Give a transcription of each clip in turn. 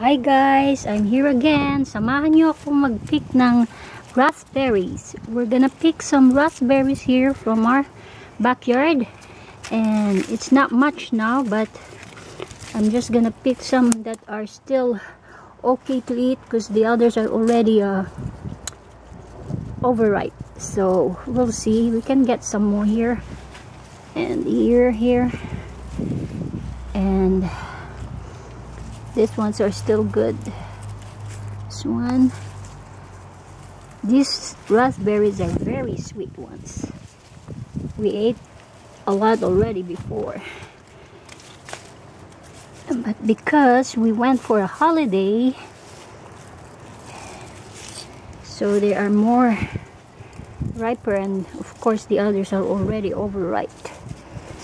Hi guys, I'm here again. Samahan niyo ako mag-pick ng raspberries. We're gonna pick some raspberries here from our backyard. And it's not much now, but I'm just gonna pick some that are still okay to eat because the others are already uh, overripe. So we'll see. We can get some more here. And here, here. And these ones are still good. This one these raspberries are very sweet ones. We ate a lot already before. But because we went for a holiday so they are more riper and of course the others are already overripe.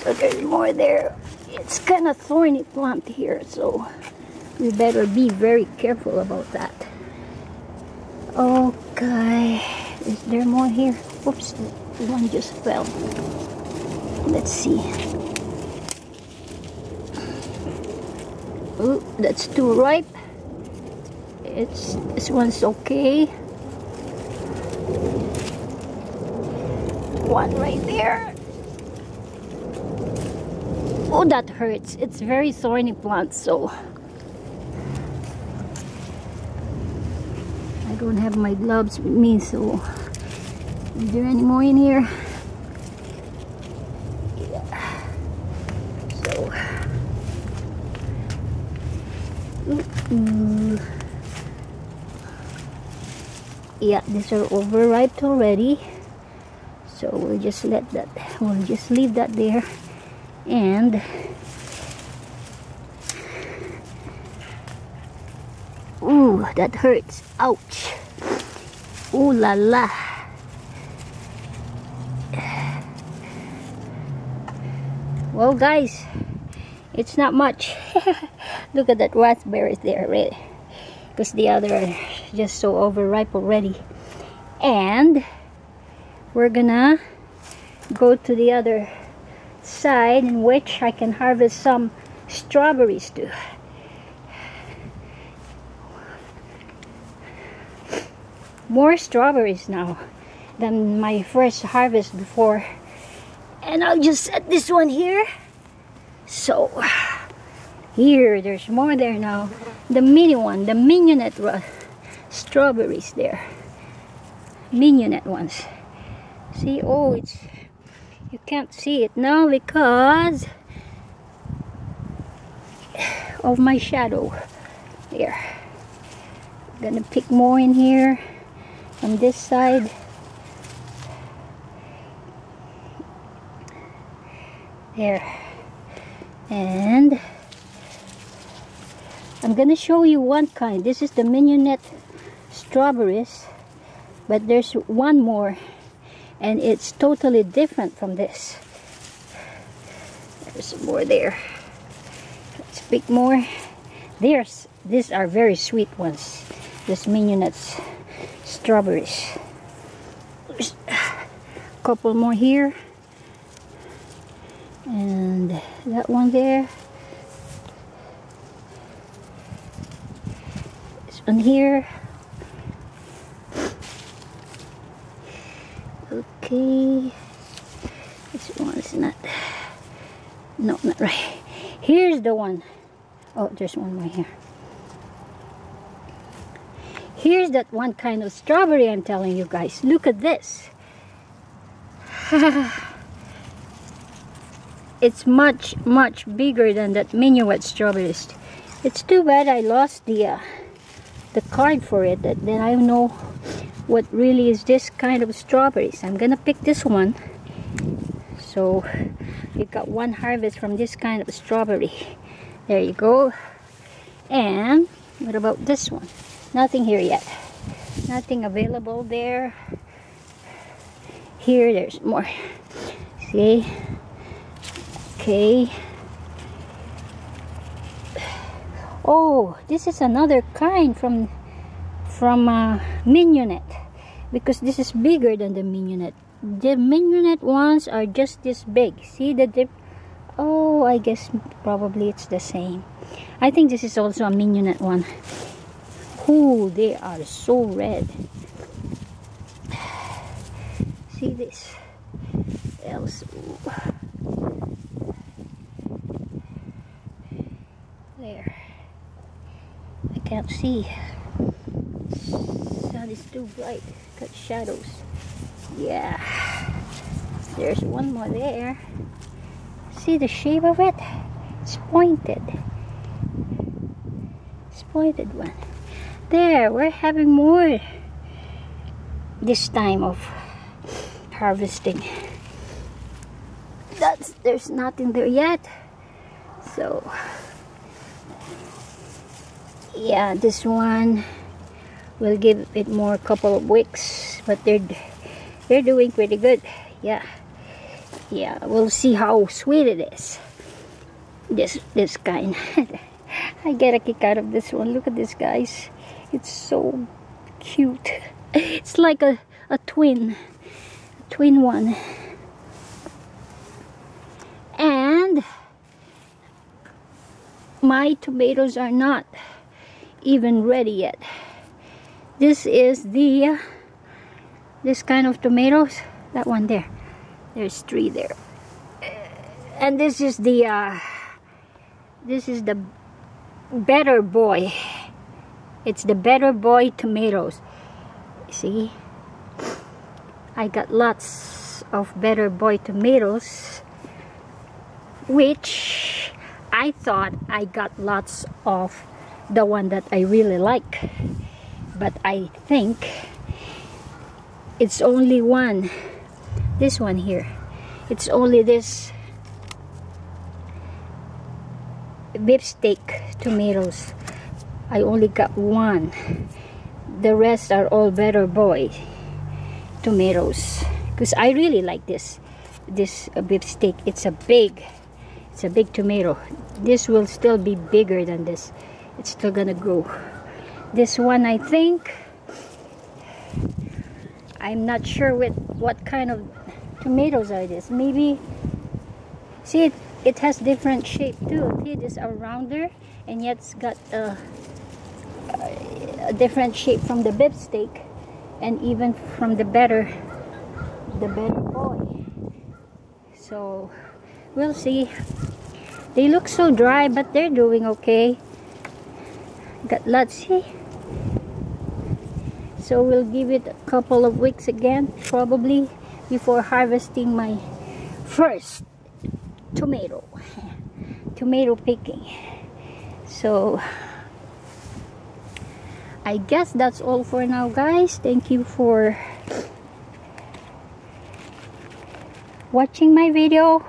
So there's more there. It's kind of thorny plant here so we better be very careful about that. Oh, okay is there more here? Oops one just fell. Let's see. Oh that's too ripe. It's this one's okay. One right there. Oh that hurts. It's very thorny plant so I don't have my gloves with me so is there any more in here? Yeah. so. Ooh, yeah these are overripe already. So we'll just let that we'll just leave that there. And Ooh, that hurts. Ouch. Ooh la la. Well, guys, it's not much. Look at that raspberries there, right? Because the other are just so overripe already. And we're gonna go to the other side in which I can harvest some strawberries too. More strawberries now than my first harvest before. And I'll just set this one here. So here there's more there now. The mini one the mignonette strawberries there. Mignonette ones. See oh it's you can't see it now because of my shadow. There. I'm gonna pick more in here on this side. There. And I'm gonna show you one kind. This is the mignonette strawberries but there's one more and it's totally different from this. There's more there. Let's pick more. There's these are very sweet ones this mignonettes strawberries. There's a couple more here. And that one there. This one here. Okay. This one is not. No, not right. Here's the one. Oh, there's one more here. Here's that one kind of strawberry I'm telling you guys. Look at this. it's much, much bigger than that mignonette strawberries. It's too bad I lost the uh, the card for it. That then I know what really is this kind of strawberries. I'm gonna pick this one. So you got one harvest from this kind of strawberry. There you go. And what about this one? Nothing here yet. Nothing available there. Here there's more. See? Okay. Oh this is another kind from from uh, mignonette. Because this is bigger than the mignonette. The mignonette ones are just this big. See the dip? Oh, I guess probably it's the same. I think this is also a mignonette one. Ooh, they are so red. See this? Else. There. I can't see. Sun is too bright. Got shadows. Yeah. There's one more there. See the shape of it? It's pointed. It's pointed one. There, we're having more this time of harvesting. That's there's nothing there yet. So yeah, this one will give it more couple of weeks, but they're they're doing pretty good. Yeah. Yeah, we'll see how sweet it is. This this kind. I get a kick out of this one. Look at this guys. It's so cute. It's like a, a twin. A twin one. And my tomatoes are not even ready yet. This is the this kind of tomatoes. That one there. There's three there. And this is the uh, this is the better boy. It's the better boy tomatoes. See? I got lots of better boy tomatoes which I thought I got lots of the one that I really like but I think it's only one this one here it's only this beefsteak tomatoes I only got one. The rest are all better boy tomatoes. Because I really like this this uh, beefsteak. It's a big it's a big tomato. This will still be bigger than this. It's still gonna grow. This one I think I'm not sure with what kind of tomatoes are this. Maybe see it, it has different shape too. It is a rounder and yet it's got a, a different shape from the beefsteak and even from the better the better boy. So we'll see. They look so dry but they're doing okay. Got lots see. So we'll give it a couple of weeks again probably before harvesting my first tomato tomato picking. So I guess that's all for now guys thank you for watching my video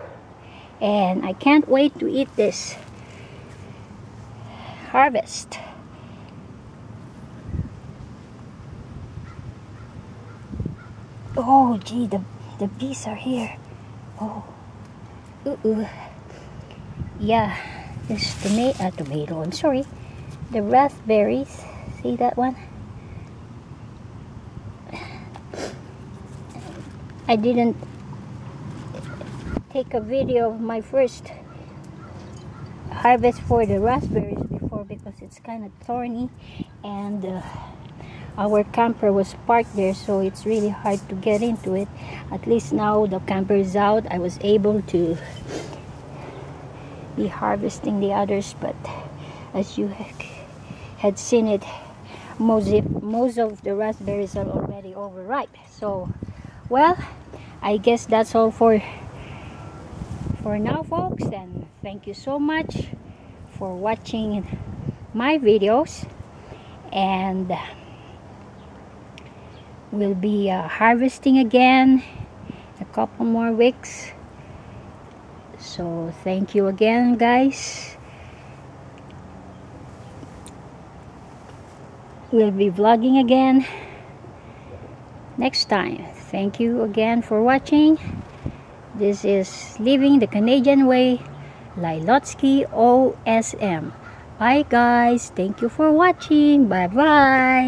and I can't wait to eat this harvest Oh, gee, the, the bees are here. Oh. Ooh, ooh. Yeah, this tomato, uh, tomato, I'm sorry. The raspberries. See that one? I didn't take a video of my first harvest for the raspberries before because it's kind of thorny and uh, our camper was parked there so it's really hard to get into it at least now the camper is out I was able to be harvesting the others but as you had seen it most of, most of the raspberries are already overripe. So well I guess that's all for for now folks. And thank you so much for watching my videos. And we'll be uh, harvesting again a couple more weeks. So thank you again guys we'll be vlogging again next time. Thank you again for watching. This is living the Canadian way Lailotzkee OSM bye guys. Thank you for watching. Bye bye